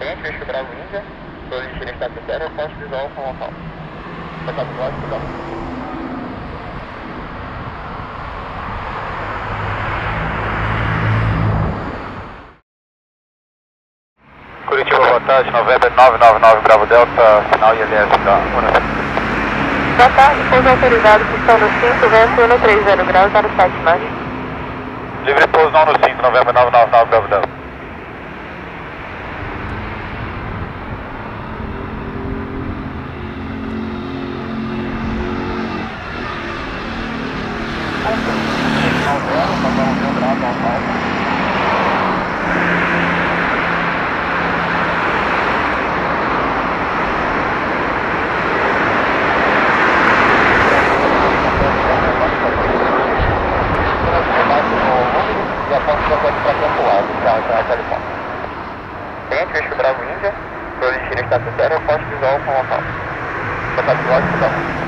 Cliente, Visco Bravo Índia, sua destino está sincero, posto visual com local. Contato lógico, cuidado. Curitiba, boa tarde, November 999 Bravo Delta, final ILS da Unicef. Boa tarde, pouso autorizado, pistão no 5, vento 130 graus, 07 mais. Livre pouso não no 5, November 999 Bravo Delta. E após o para para a Califórnia. Cliente, Visco Bravo Índia, sua destino está sincero, posto visual com local. Contato lógico, cuidado.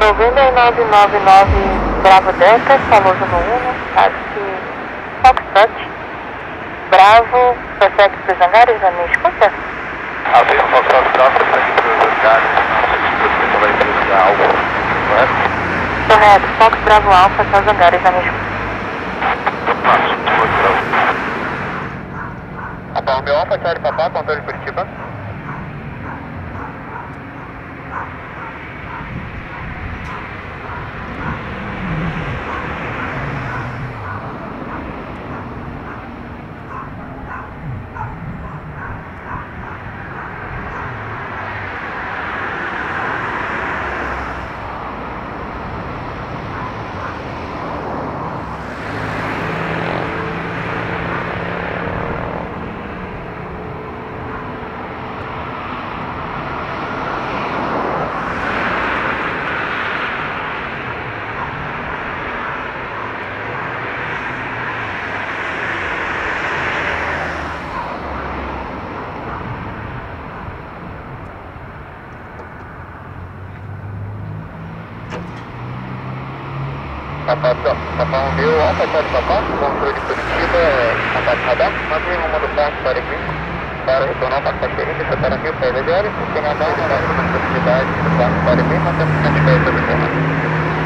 November 999 Bravo Delta, famoso no 1, táxi Foxtrot. Bravo, Perfect dos Hangares, a minha escuta? Aviso Foxtrot Bravo, segue para os lugares, não sei se você vai Alfa, correto? Correto, Fox Bravo Alpha, são os hangares na minha escuta. Passo, muito bravo. Após meu Alfa, Charlie Papá, controle Curitiba. Papá, papá, o meu Alfa, Charlie Papá, controle Curitiba, contato radar, mantém uma do carro para aqui, para retornar para a caixeirinha, setar aqui o pé de óleo, tem a base da possibilidade do carro para aqui, mantendo 100 pés sobre o comando. Retorne com a foto,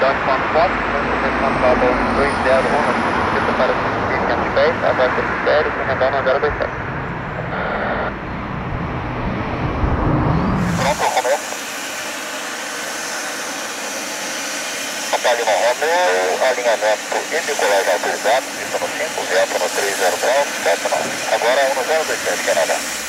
vamos começar a 201, fica para 500 pés, abaixo do sério, sem radar na 027. Pronto, Romeu. Papá Lima Romeu, alinhamento e decolagem autorizado, pista no 5, vento no 30 graus, 79. Agora 1027, Canadá.